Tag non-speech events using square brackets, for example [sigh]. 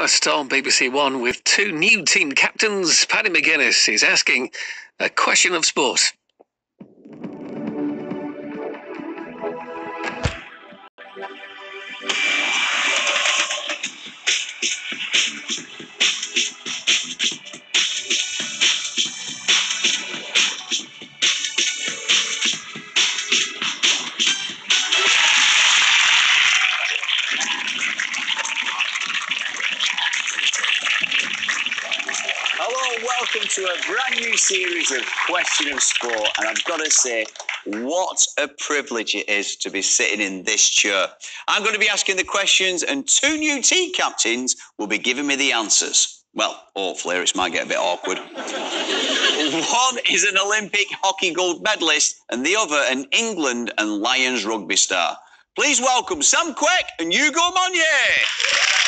First on BBC One with two new team captains, Paddy McGuinness is asking a question of sport. Welcome to a brand new series of Question of Sport. And I've got to say, what a privilege it is to be sitting in this chair. I'm going to be asking the questions, and two new team captains will be giving me the answers. Well, hopefully, it might get a bit awkward. [laughs] One is an Olympic hockey gold medalist, and the other an England and Lions rugby star. Please welcome Sam Quek and Ugo Monye.